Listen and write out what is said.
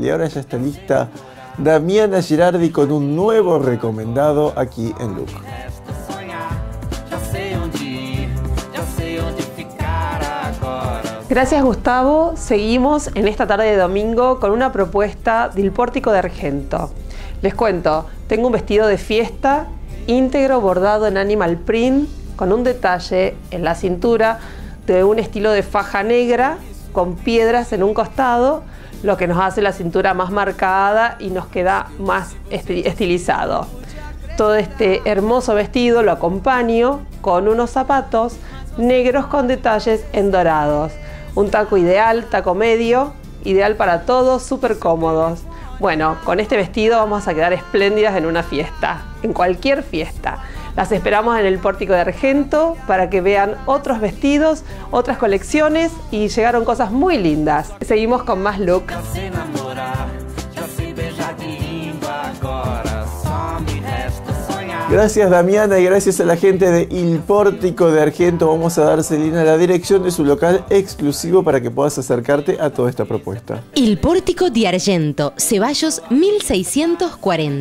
Y ahora ya está lista Damiana Girardi con un nuevo recomendado aquí en Look. Gracias Gustavo, seguimos en esta tarde de domingo con una propuesta del Pórtico de Argento. Les cuento, tengo un vestido de fiesta íntegro bordado en animal print con un detalle en la cintura de un estilo de faja negra con piedras en un costado lo que nos hace la cintura más marcada y nos queda más estilizado. Todo este hermoso vestido lo acompaño con unos zapatos negros con detalles en dorados. Un taco ideal, taco medio, ideal para todos, súper cómodos. Bueno, con este vestido vamos a quedar espléndidas en una fiesta, en cualquier fiesta. Las esperamos en el Pórtico de Argento para que vean otros vestidos, otras colecciones y llegaron cosas muy lindas. Seguimos con más look. Gracias Damiana y gracias a la gente de Il Pórtico de Argento vamos a dar Celina la dirección de su local exclusivo para que puedas acercarte a toda esta propuesta. Il Pórtico de Argento, Ceballos 1640.